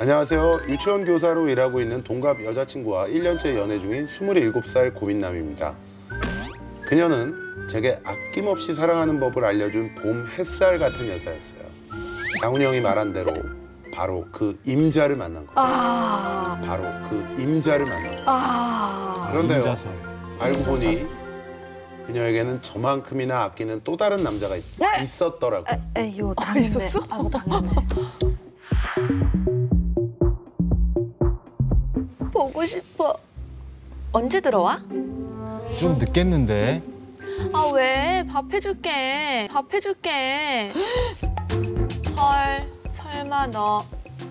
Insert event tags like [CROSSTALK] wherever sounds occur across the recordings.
안녕하세요. 유치원 교사로 일하고 있는 동갑 여자친구와 1년째 연애 중인 27살 고민남입니다. 그녀는 제게 아낌없이 사랑하는 법을 알려준 봄 햇살 같은 여자였어요. 장훈이 형이 말한 대로 바로 그 임자를 만난 거예요. 바로 그 임자를 만난 거예요. 그런데요, 임자선. 알고 보니 그녀에게는 저만큼이나 아끼는 또 다른 남자가 있, 있었더라고요. 에이요 당했네. 있었어? 아이고 당했네. [LAUGHS] 보고 싶어. 언제 들어와? 좀 늦겠는데. 아 왜? 밥 해줄게. 밥 해줄게. 헐, 설마 너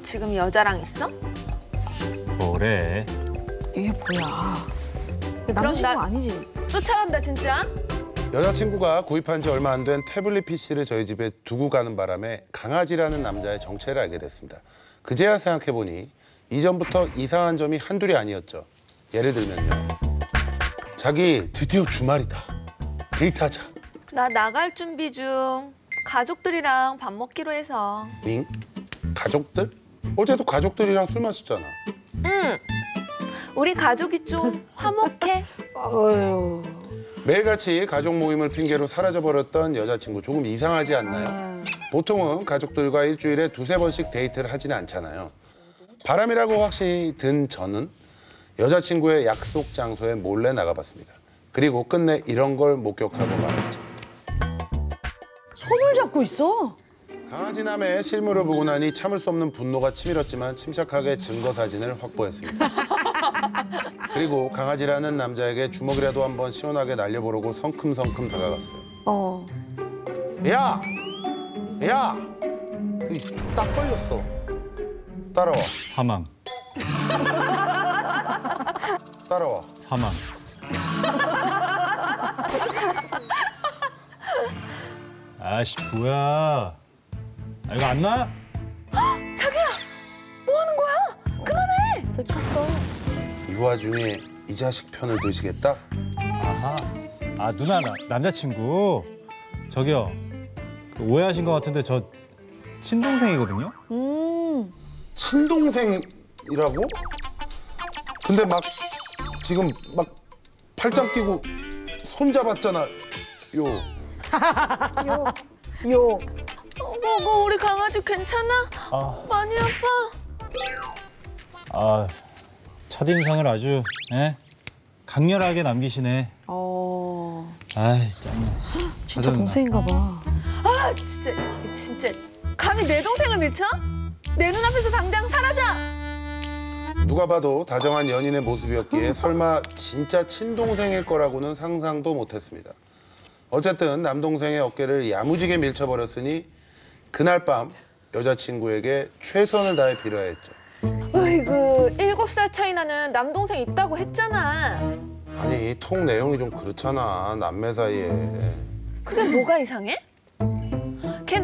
지금 여자랑 있어? 뭐래? 이게 뭐야? 그럼 남자친구 나- 아니지? 쫓아간다 진짜. 여자친구가 구입한 지 얼마 안 된 태블릿 PC를 저희 집에 두고 가는 바람에 강아지라는 남자의 정체를 알게 됐습니다. 그제야 생각해보니 이전부터 이상한 점이 한둘이 아니었죠. 예를 들면요. 자기 드디어 주말이다. 데이트하자. 나 나갈 준비 중. 가족들이랑 밥 먹기로 해서. 윙? 가족들? 어제도 가족들이랑 술 마셨잖아. 응. 우리 가족이 좀 화목해. 어휴. 매일같이 가족 모임을 핑계로 사라져버렸던 여자친구 조금 이상하지 않나요? 보통은 가족들과 일주일에 두세 번씩 데이트를 하지는 않잖아요. 바람이라고 확신이 든 저는 여자친구의 약속 장소에 몰래 나가봤습니다. 그리고 끝내 이런 걸 목격하고 말았죠. 손을 잡고 있어. 강아지 남의 실물을 보고 나니 참을 수 없는 분노가 치밀었지만 침착하게 증거 사진을 확보했습니다. [LAUGHS] 그리고 강아지라는 남자에게 주먹이라도 한번 시원하게 날려보려고 성큼성큼 다가갔어요. 어. 야! 야! 이, 딱 걸렸어. 따라와. 사망. 따라와. 사망. 아씨 뭐야? 아, 이거 안 나? 들켰어. 이 와중에 이 자식 편을 드시겠다? 아하. 아 누나 나, 남자친구. 저기요. 그 오해하신 것 같은데 저 친동생이거든요. 음. 친동생이라고? 근데 막 지금 막 팔짱 끼고 손 잡았잖아. 요. 요. 요. 어구, 우리 강아지 괜찮아? 아, 많이 아파? 아 첫인상을 아주 예? 강렬하게 남기시네. 어. 아이 짱나. 진짜. 동생인가 봐. 아, 진짜, 진짜. 감히 내 동생을 밀쳐? 내 눈앞에서 당장 사라져! 누가 봐도 다정한 연인의 모습이었기에 [LAUGHS] 설마 진짜 친동생일 거라고는 상상도 못했습니다. 어쨌든 남동생의 어깨를 야무지게 밀쳐버렸으니 그날 밤 여자친구에게 최선을 다해 빌어야 했죠. 어이구, 일곱 살 차이 나는 남동생 있다고 했잖아. 아니 통 내용이 좀 그렇잖아 남매 사이에. 그게 뭐가 이상해?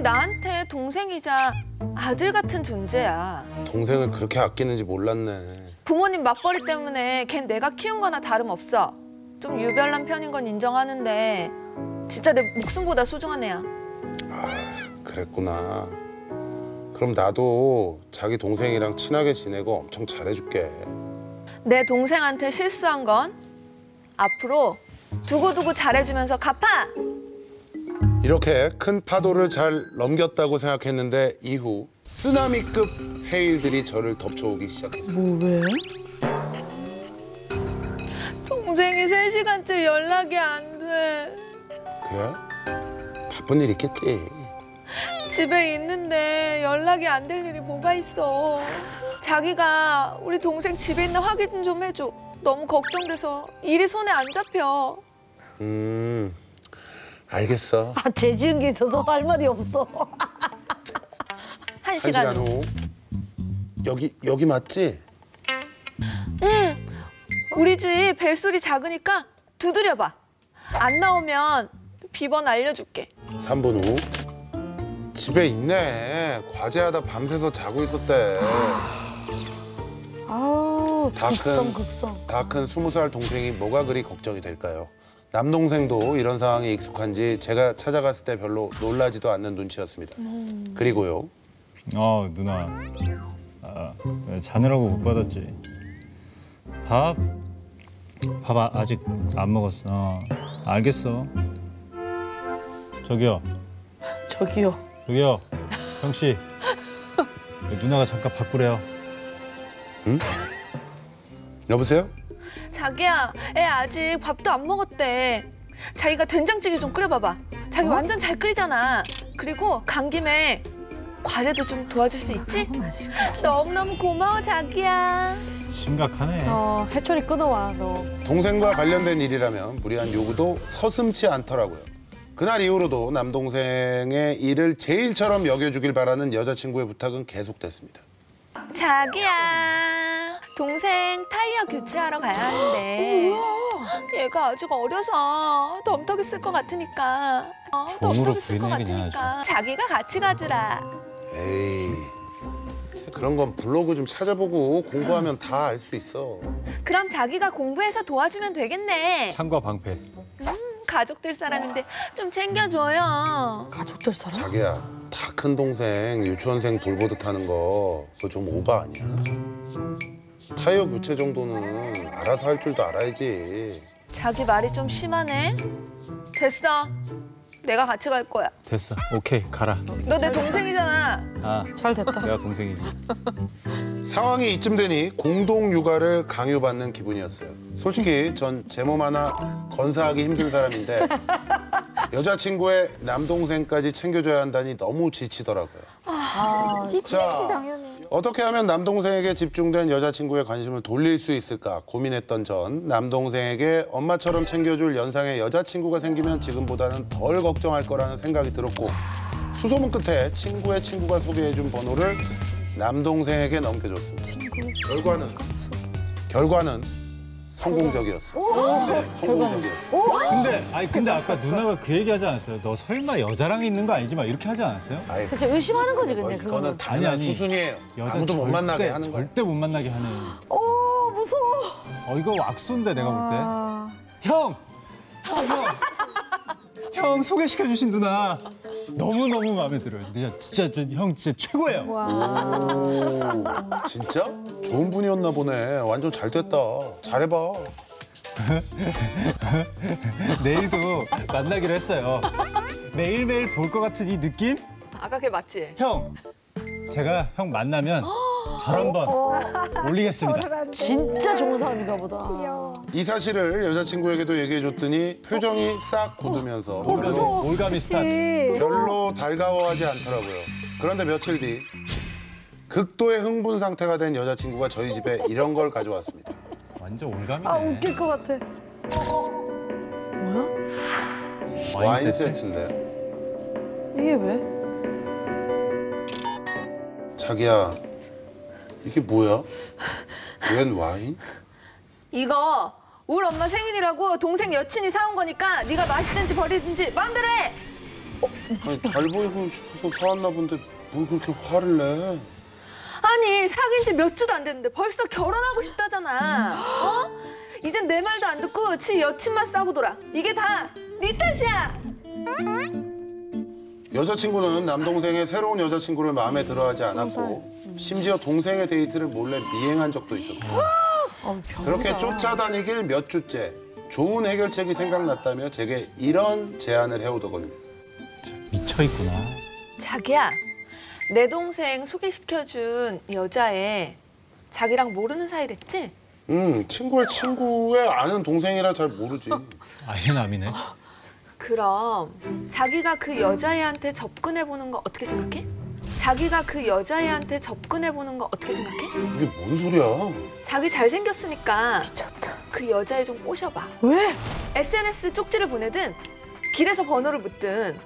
걘 나한테 동생이자 아들 같은 존재야. 동생을 그렇게 아끼는지 몰랐네. 부모님 맞벌이 때문에 걘 내가 키운 거나 다름없어. 좀 유별난 편인 건 인정하는데 진짜 내 목숨보다 소중한 애야. 그랬구나. 그럼 나도 자기 동생이랑 친하게 지내고 엄청 잘해줄게. 내 동생한테 실수한 건 앞으로 두고두고 잘해주면서 갚아. 이렇게 큰 파도를 잘 넘겼다고 생각했는데 이후 쓰나미급 해일들이 저를 덮쳐오기 시작했어요. 뭐 왜? 동생이 세시간째 연락이 안 돼. 그래? 바쁜 일 있겠지. 집에 있는데 연락이 안 될 일이 뭐가 있어. 자기가 우리 동생 집에 있나 확인 좀 해줘. 너무 걱정돼서 일이 손에 안 잡혀. 음, 알겠어. 아, 죄 지은 게 있어서 할 말이 없어. 한한 시간 시간 후. 후 여기 여기 맞지? 우리 집 벨소리 작으니까 두드려봐. 안 나오면 비번 알려줄게. 3분 후 집에 있네. 과제하다 밤새서 자고 있었대. 아우, 다 극성, 큰- 극성. 다큰 스무 살 동생이 뭐가 그리 걱정이 될까요? 남동생도 이런 상황에 익숙한지 제가 찾아갔을 때 별로 놀라지도 않는 눈치였습니다. 그리고요. 어 누나. 아, 자느라고 못 받았지. 밥? 밥 아- 아직 안 먹었어. 어, 알겠어. 저기요, 저기요. 저기요, 형 씨. 누나가 잠깐 바꾸래요. 여보세요? 자기야, 애 아직 밥도 안 먹었대. 자기가 된장찌개 좀 끓여봐봐. 자기 완전 잘 끓이잖아. 그리고 간 김에 과제도 좀 도와줄 수 있지? 너무너무 고마워, 자기야. 심각하네. 어, 해초리 끊어와, 너. 동생과 관련된 일이라면 무리한 요구도 서슴치 않더라고요. 그날 이후로도 남동생의 일을 제 일처럼 여겨주길 바라는 여자친구의 부탁은 계속됐습니다. 자기야, 동생 타이어 교체하러 가야 하는데. 얘가 아직 어려서 덤터기 쓸 것 같으니까. 어, 덤터기 쓸 것 같으니까. 자기가 같이 가주라. 에이, 그런 건 블로그 좀 찾아보고 공부하면 다 알 수 있어. 그럼 자기가 공부해서 도와주면 되겠네. 창과 방패. 가족들 사람인데 좀 챙겨줘요. 가족들 사람? 자기야, 다 큰 동생 유치원생 돌보듯 하는 거 그거 좀 오바 아니야? 타이어 교체 정도는 알아서 할 줄도 알아야지. 자기 말이 좀 심하네. 됐어. 내가 같이 갈 거야. 됐어. 오케이, 가라. 너 내 동생이잖아. 아, 잘 됐다. 내가 동생이지. [LAUGHS] 상황이 이쯤 되니 공동 육아를 강요받는 기분이었어요. 솔직히 전 제 몸 하나 건사하기 힘든 사람인데 [LAUGHS] 여자친구의 남동생까지 챙겨줘야 한다니 너무 지치더라고요. 지치지 자, 당연히. 어떻게 하면 남동생에게 집중된 여자친구의 관심을 돌릴 수 있을까 고민했던 전 남동생에게 엄마처럼 챙겨줄 연상의 여자친구가 생기면 지금보다는 덜 걱정할 거라는 생각이 들었고 수소문 끝에 친구의 친구가 소개해준 번호를 남동생에게 넘겨줬습니다. 결과는 결과는 성공적이었어. 네, 성공적이었어. 근데 아니 근데 아까 누나가 그 얘기 하지 않았어요? 너 설마 여자랑 있는 거 아니지 막 이렇게 하지 않았어요? 아이, 그치, 의심하는 거지, 근데, 이거는 그거는. 당연한 아니. 수순이에요. 여자 아무도 못 절대, 만나게 하는 거야. 절대 못 만나게 하는. 어, 무서워. 어 이거 악수인데 내가 볼 때. 아, 형, 형, 형, 형 소개시켜 주신 누나 너무 너무 마음에 들어요. 진짜 진짜 저, 형 진짜 최고예요. 오, 진짜? 좋은 분이었나 보네. 완전 잘 됐다. 잘해봐. [LAUGHS] 내일도 만나기로 했어요. 매일 매일 볼 것 같은 이 느낌? 아까 걔 맞지? 형, 제가 형 만나면 [GASPS] 절 한번 올리겠습니다. 진짜 좋은 사람인가 보다. 귀여워. 이 사실을 여자친구에게도 얘기해줬더니 표정이 싹 굳으면서 별로, 올가미 스타트. 별로 달가워하지 않더라고요. 그런데 며칠 뒤 극도의 흥분 상태가 된 여자친구가 저희 집에 이런 걸 가져왔습니다. 완전 올가미네. 아, 웃길 것 같아. 뭐야? 와인 세트? 세트인데 이게 왜? 자기야 이게 뭐야? 웬 와인? 이거 우리 엄마 생일이라고 동생 여친이 사온 거니까 네가 마시든지 버리든지 마음대로 해. 아니, 잘 보이고 싶어서 사왔나 본데 뭘 그렇게 화를 내? 아니 사귄 지 몇 주도 안 됐는데 벌써 결혼하고 싶다잖아. 어? 이젠 내 말도 안 듣고 지 여친만 싸고 돌아. 이게 다 네 탓이야. 여자친구는 남동생의 새로운 여자친구를 마음에 들어하지 않았고 심지어 동생의 데이트를 몰래 미행한 적도 있었어요. 어, 병. 그렇게 쫓아다니길 몇 주째 좋은 해결책이 생각났다며 제게 이런 제안을 해오더군요. 미쳐 있구나. 자기야, 내 동생 소개시켜준 여자애 자기랑 모르는 사이랬지? 음, 친구의 친구의 아는 동생이라 잘 모르지. 아예 남이네. 그럼 자기가 그 여자애한테 접근해 보는 거 어떻게 생각해? 자기가 그 여자애한테 접근해 보는 거 어떻게 생각해? 이게 뭔 소리야? 자기 잘생겼으니까 미쳤다. 그 여자애 좀 꼬셔봐. 왜? SNS 쪽지를 보내든 길에서 번호를 묻든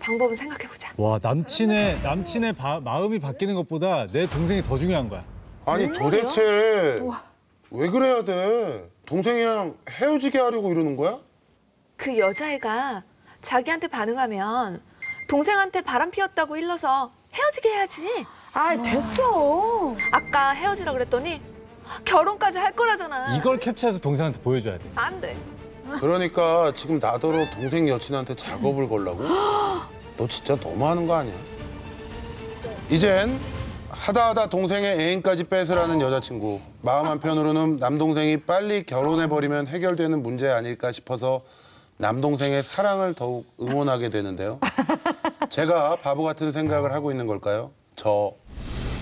방법은 생각해 보자. 와 남친의 남친의 바- 마음이 바뀌는 것보다 내 동생이 더 중요한 거야. 아니 도대체 왜 그래야 돼? 동생이랑 헤어지게 하려고 이러는 거야? 그 여자애가 자기한테 반응하면 동생한테 바람 피웠다고 일러서 헤어지게 해야지. 아, 됐어. 아까 헤어지라 그랬더니 결혼까지 할 거라잖아. 이걸 캡처해서 동생한테 보여줘야 돼. 안 돼. 그러니까 지금 나더러 동생 여친한테 작업을 걸라고? [GASPS] 너 진짜 너무하는 거 아니야? 이젠 하다하다 동생의 애인까지 뺏으라는 여자친구. 마음 한편으로는 남동생이 빨리 결혼해버리면 해결되는 문제 아닐까 싶어서 남동생의 사랑을 더욱 응원하게 되는데요. [LAUGHS] 제가 바보 같은 생각을 하고 있는 걸까요? 저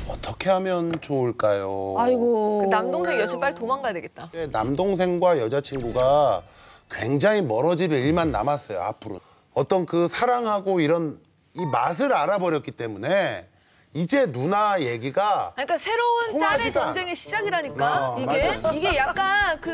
어떻게 하면 좋을까요? 아이고. 그 남동생 여친 빨리 도망가야 되겠다. 네, 남동생과 여자친구가 굉장히 멀어질 일만 남았어요 앞으로 어떤 그 사랑하고 이런 이 맛을 알아버렸기 때문에 이제 누나 얘기가 그러니까 새로운 짤의. 전쟁의 시작이라니까 아, 이게 맞아. 이게 약간 그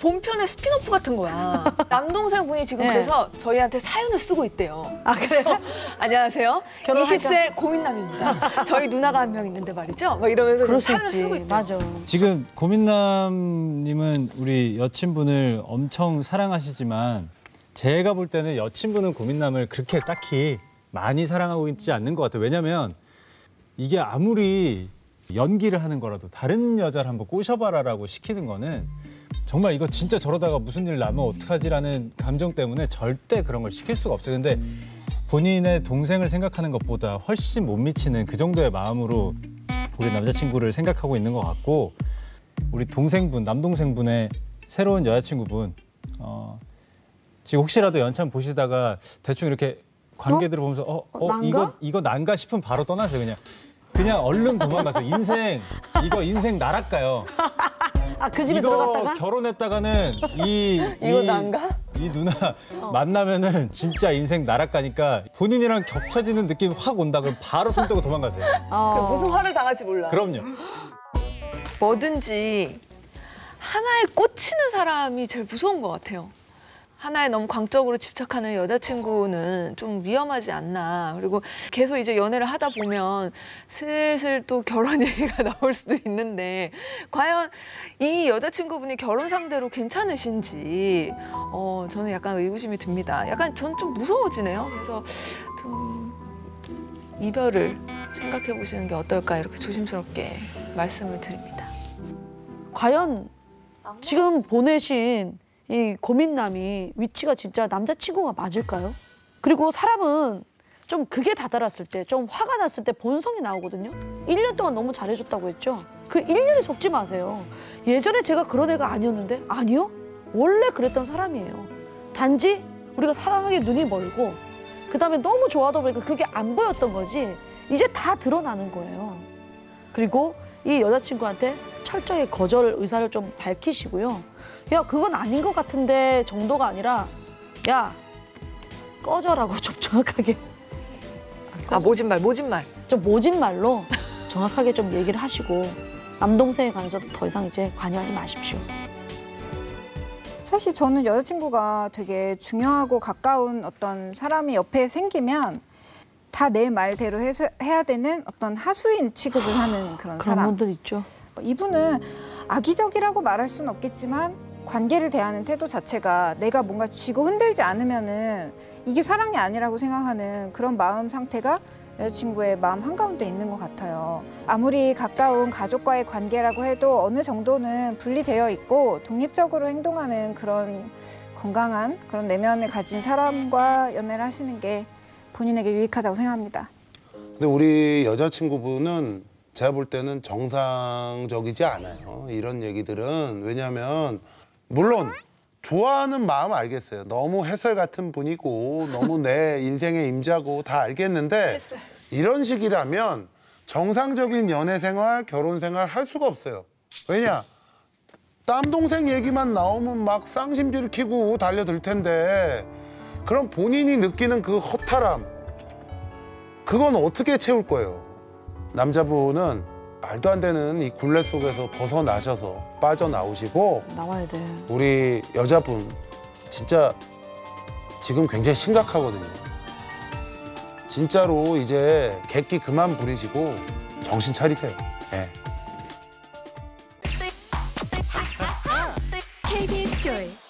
본편의 스피노프 같은 거야. [LAUGHS] 남동생 분이 지금 네. 그래서 저희한테 사연을 쓰고 있대요. 아 그래요? 안녕하세요. 결혼하자. 20세 고민남입니다. 저희 누나가 한 명 있는데 말이죠. 막 이러면서 그럴 수 사연을 쓰고 있지. 있대요. 맞아. 지금 고민남님은 우리 여친분을 엄청 사랑하시지만 제가 볼 때는 여친분은 고민남을 그렇게 딱히 많이 사랑하고 있지 않는 것 같아요. 왜냐면 이게 아무리 연기를 하는 거라도 다른 여자를 한번 꼬셔봐라라고 시키는 거는 정말 이거 진짜 저러다가 무슨 일 나면 어떡하지라는 감정 때문에 절대 그런 걸 시킬 수가 없어요. 근데 본인의 동생을 생각하는 것보다 훨씬 못 미치는 그 정도의 마음으로 우리 남자친구를 생각하고 있는 것 같고 우리 동생분, 남동생분의 새로운 여자친구분 어, 지금 혹시라도 연참 보시다가 대충 이렇게 관계들을 보면서 어, 어, 난가? 이거 이거 난가 싶으면 바로 떠나세요 그냥 그냥 얼른 도망가세요 인생 이거 인생 나락가요 아 그 집에 이거 들어갔다가 결혼했다가는 이 [LAUGHS] 이거 이- 난가? 이 누나 만나면은 진짜 인생 나락가니까 본인이랑 겹쳐지는 느낌 확 온다 그럼 바로 손 떼고 도망가세요 어. 무슨 화를 당할지 몰라. 그럼요 뭐든지 하나에 꽂히는 사람이 제일 무서운 것 같아요. 하나에 너무 광적으로 집착하는 여자친구는 좀 위험하지 않나. 그리고 계속 이제 연애를 하다 보면 슬슬 또 결혼 [LAUGHS] 얘기가 나올 수도 있는데 과연 이 여자친구분이 결혼 상대로 괜찮으신지 어, 저는 약간 의구심이 듭니다. 약간 전 좀 무서워지네요. 그래서 좀 이별을 생각해 보시는 게 어떨까 이렇게 조심스럽게 말씀을 드립니다. 과연 지금 보내신 이 고민남이 위치가 진짜 남자친구가 맞을까요? 그리고 사람은 좀 극에 다다랐을 때, 좀 화가 났을 때 본성이 나오거든요. 1년 동안 너무 잘해줬다고 했죠. 그 1년에 속지 마세요. 예전에 제가 그런 애가 아니었는데, 아니요? 원래 그랬던 사람이에요. 단지 우리가 사랑하기 눈이 멀고, 그 다음에 너무 좋아하다 보니까 그게 안 보였던 거지, 이제 다 드러나는 거예요. 그리고 이 여자친구한테 철저히 거절 의사를 좀 밝히시고요. 야, 그건 아닌 것 같은데 정도가 아니라, 야, 꺼져라고 [LAUGHS] 좀 정확하게, 아 모진 말 모진 말. 좀 모진 말로 정확하게 좀 얘기를 하시고, 남동생에 관해서도 더 이상 이제 관여하지 마십시오. 사실 저는 여자친구가 되게 중요하고 가까운 어떤 사람이 옆에 생기면 다 내 말대로 해서 해야 되는 어떤 하수인 취급을 하는 그런 그런 사람. 분들 있죠. 이분은 악의적이라고 말할 수는 없겠지만 관계를 대하는 태도 자체가 내가 뭔가 쥐고 흔들지 않으면은 이게 사랑이 아니라고 생각하는 그런 마음 상태가 여자친구의 마음 한가운데 있는 것 같아요. 아무리 가까운 가족과의 관계라고 해도 어느 정도는 분리되어 있고 독립적으로 행동하는 그런 건강한 그런 내면을 가진 사람과 연애를 하시는 게 본인에게 유익하다고 생각합니다. 근데 우리 여자친구분은 제가 볼 때는 정상적이지 않아요. 이런 얘기들은 왜냐하면 물론 좋아하는 마음 알겠어요. 너무 햇살 같은 분이고 너무 내 [LAUGHS] 인생의 임자고 다 알겠는데 이런 식이라면 정상적인 연애 생활, 결혼 생활 할 수가 없어요. 왜냐? 남동생 얘기만 나오면 막 쌍심지를 키고 달려들 텐데 그럼 본인이 느끼는 그 허탈함 그건 어떻게 채울 거예요? 남자분은 말도 안 되는 이 굴레 속에서 벗어나셔서 빠져나오시고 나와야 돼. 우리 여자분 진짜 지금 굉장히 심각하거든요. 진짜로 이제 객기 그만 부리시고 정신 차리세요. 예. KBS 조이